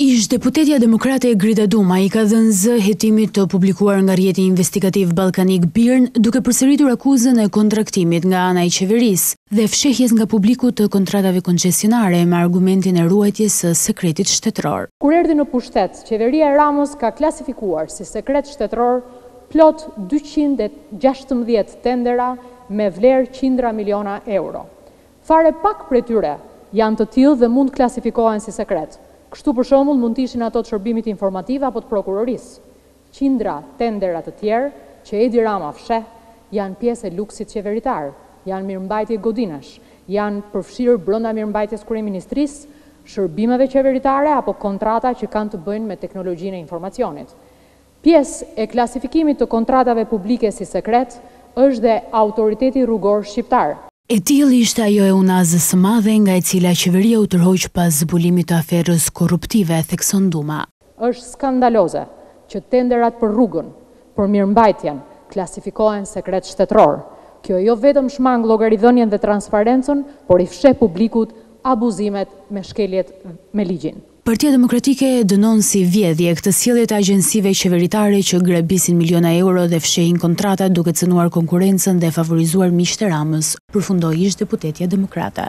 Ish-deputetja demokrate Grida Duma i ka dhënë zë hetimit të publikuar nga rrjeti investigativ ballkanik BIRN duke përsëritur akuzën e kontraktimit nga ana e qeverisë dhe fshehjes nga publiku i kontratave koncesionare me argumentin e ruajtjes së sekretit shtetëror. Kur erdhi në pushtet, qeveria e Ramës ka klasifikuar si sekret shtetëror plot dyqind e gjashtëmbëdhjetë tendera me vlerë qindra miliona euro. Fare pak prej tyre janë të tillë dhe mund të klasifikohen si sekret. Kështu për shembull mund të ishin ato të Shërbimit Informativ apo të Prokurorisë. Qindra tendera të tjerë që Edi Rama fsheh janë pjesë e luksit qeveritar, janë mirëmbajtje godinash, janë përfshirë brenda mirëmbajtjes Kryeministrisë, shërbimeve qeveritare apo kontrata që kanë të bëjnë me teknologjinë e informacionit. Pjesë e klasifikimit të kontratave publike si sekret është dhe Autoriteti Rrugor Shqiptar. E tillë ishte ajo e Unazës së Madhe nga e cila qeveria u tërhoq pas zbulimit të aferës korruptive, thekson Duma. Është skandaloze që tenderat për rrugën, për mirëmbajtjen, klasifikohen sekret shtetëror. Kjo jo vetëm shmang llogaridhënien dhe transparencën, por i fsheh publikut abuzimet me shkeljet me ligjin. Partia Demokratike e dënon si vjedhje këtë sjellje të agjencive qeveritare që grabisin miliona euro dhe fshehin kontrata duke cënuar konkurrencën dhe favorizuar miqtë e Ramës, përfundoi ish-deputetja demokrate.